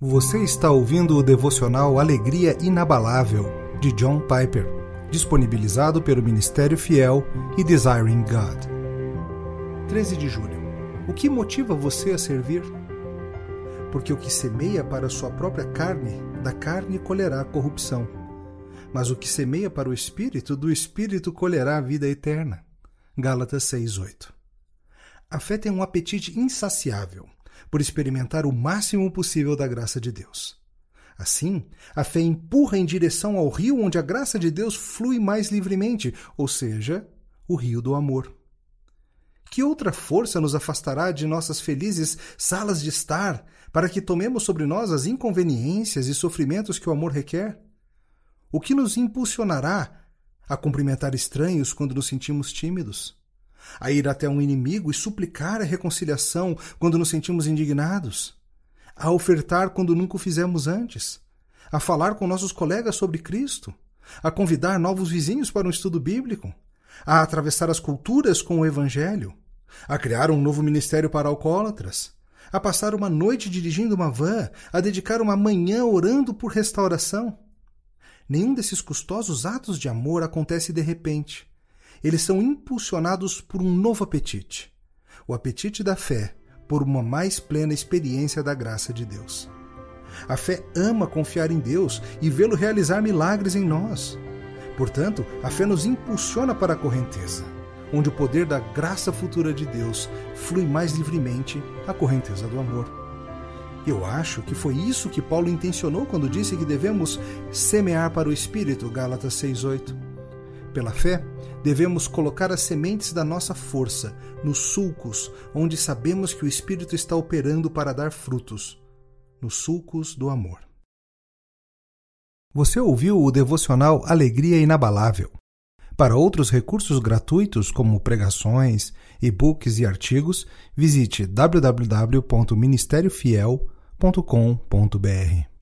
Você está ouvindo o devocional Alegria Inabalável, de John Piper, disponibilizado pelo Ministério Fiel e Desiring God. 13 de julho. O que motiva você a servir? Porque o que semeia para a sua própria carne, da carne colherá corrupção. Mas o que semeia para o espírito, do espírito colherá a vida eterna. Gálatas 6:8. A fé tem um apetite insaciável por experimentar o máximo possível da graça de Deus. Assim, a fé empurra em direção ao rio onde a graça de Deus flui mais livremente, ou seja, o rio do amor. Que outra força nos afastará de nossas felizes salas de estar para que tomemos sobre nós as inconveniências e sofrimentos que o amor requer? O que nos impulsionará a cumprimentar estranhos quando nos sentimos tímidos? A ir até um inimigo e suplicar a reconciliação quando nos sentimos indignados, a ofertar quando nunca o fizemos antes, a falar com nossos colegas sobre Cristo, a convidar novos vizinhos para um estudo bíblico, a atravessar as culturas com o Evangelho, a criar um novo ministério para alcoólatras, a passar uma noite dirigindo uma van, a dedicar uma manhã orando por restauração. Nenhum desses custosos atos de amor acontece de repente eles são impulsionados por um novo apetite, o apetite da fé por uma mais plena experiência da graça de Deus. A fé ama confiar em Deus e vê-lo realizar milagres em nós. Portanto, a fé nos impulsiona para a correnteza, onde o poder da graça futura de Deus flui mais livremente a correnteza do amor. Eu acho que foi isso que Paulo intencionou quando disse que devemos semear para o Espírito, Gálatas 6,8. Pela fé, devemos colocar as sementes da nossa força nos sulcos onde sabemos que o Espírito está operando para dar frutos nos sulcos do amor. Você ouviu o devocional Alegria Inabalável. Para outros recursos gratuitos, como pregações, e-books e artigos, visite www.ministériofiel.com.br.